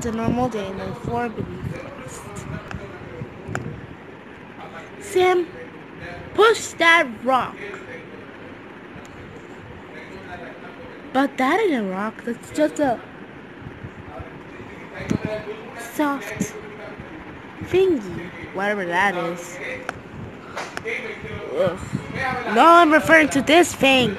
it's a normal day in the forest. Sam, push that rock. But that isn't a rock, that's just a soft thingy, whatever that is. Ugh. No, I'm referring to this thing.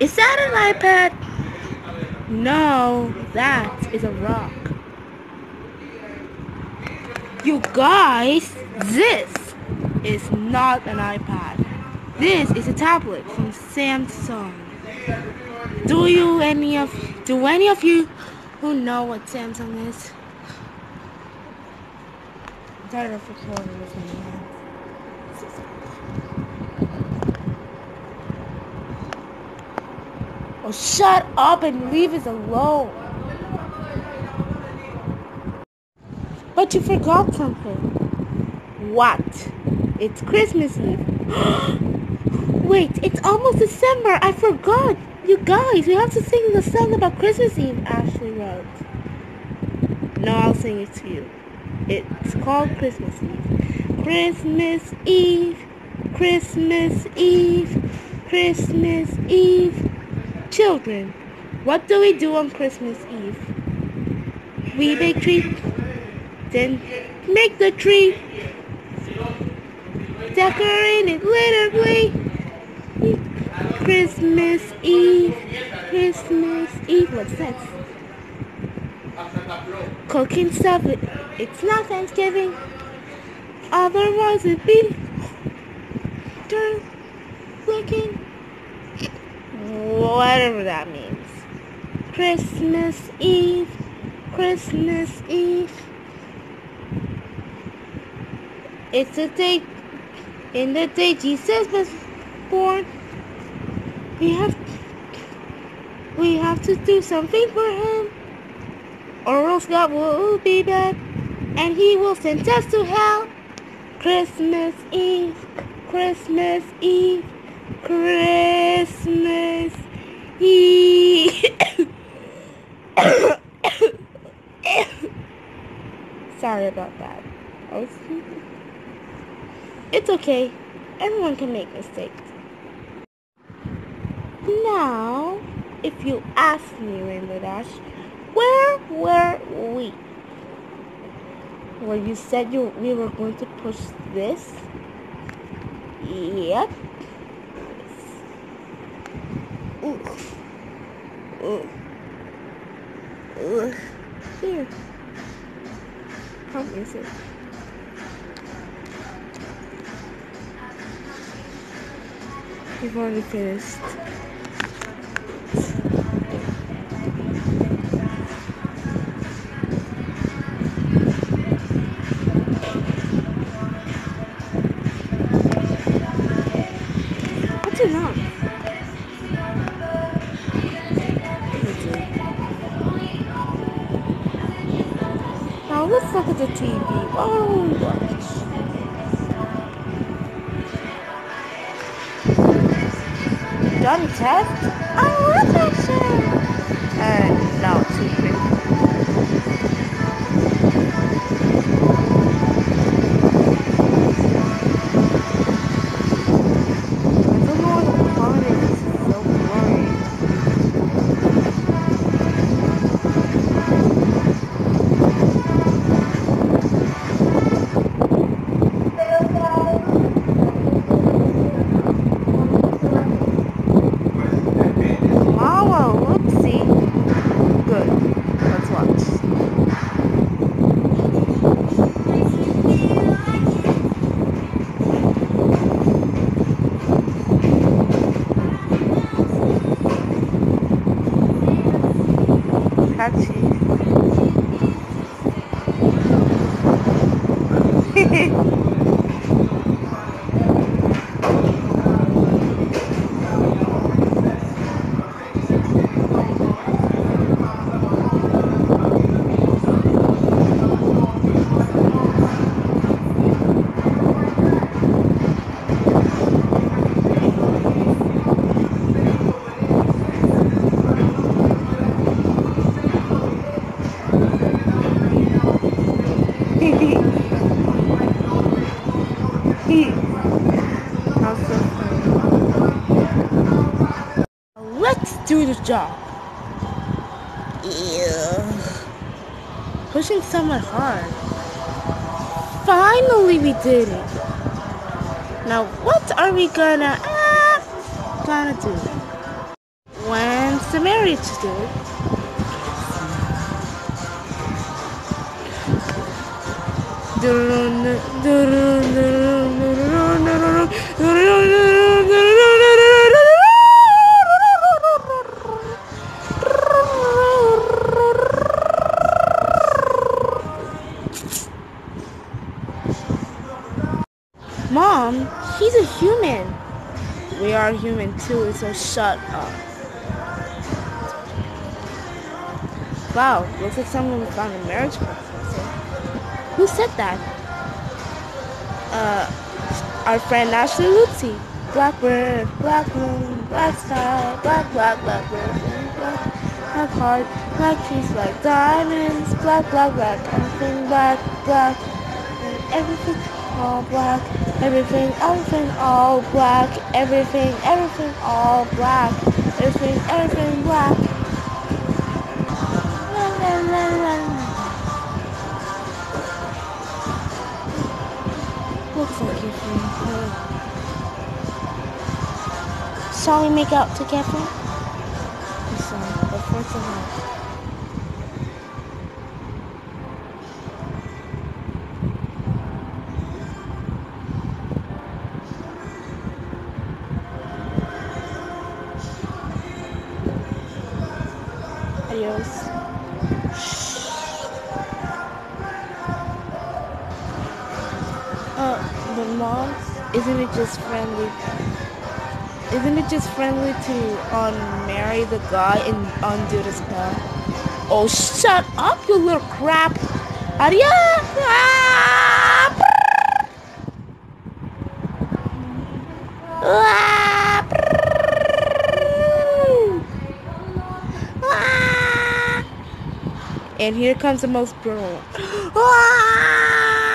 Is that an iPad? No, that is a rock. You guys, this is not an iPad. This is a tablet from Samsung. Do you any of do any of you who know what Samsung is? I'm tired of recording with my hands. Oh, shut up and leave us alone. But you forgot something. What? It's Christmas Eve. Wait, it's almost December. I forgot. You guys, we have to sing the song about Christmas Eve Ashley wrote. No, I'll sing it to you. It's called Christmas Eve. Christmas Eve, Christmas Eve, Christmas Eve. Children, what do we do on Christmas Eve? We bake tree, then make the tree, decorate it literally. Christmas Eve, Christmas Eve. What's that? Cooking stuff. It's not Thanksgiving. Otherwise, it'd be turn cooking whatever that means. Christmas Eve, Christmas Eve. It's the day, in the day Jesus was born. We have, we have to do something for him, or else God will be back, and He will send us to hell. Christmas Eve, Christmas Eve. Christmas Eve. Sorry about that. It's okay. Everyone can make mistakes. Now, if you ask me, Rainbow Dash, where were we? Well, you said you we were going to push this. Yep. Ooh. Ooh. Here. How is it? We've already finished. Look at the TV. We watch? Johnny Test? I love that show! Uh, no, too Bác. Let's do the job. Yeah. Pushing someone hard. Finally we did it. Now what are we gonna uh, gonna do? When's the marriage due? Mom, he's a human. We are human too, so shut up. Wow, looks like someone found a marriage proposal. Who said that? Uh, our friend Ashley Lucy. Blackbird, black moon, black sky, black, black, blackbird, black, black heart, black trees, black diamonds, black, black, black, everything black, black, everything all black, everything, everything all black, everything, everything all black, everything, everything black. La, la, la, la, Shall we make out together? Yes, son, but first of all. Adios. Uh, but mom, isn't it just friendly? Isn't it just friendly to unmarry the guy and undo the spell? Oh, shut up, you little crap! Adios! Ah! And here comes the most brutal. Ah!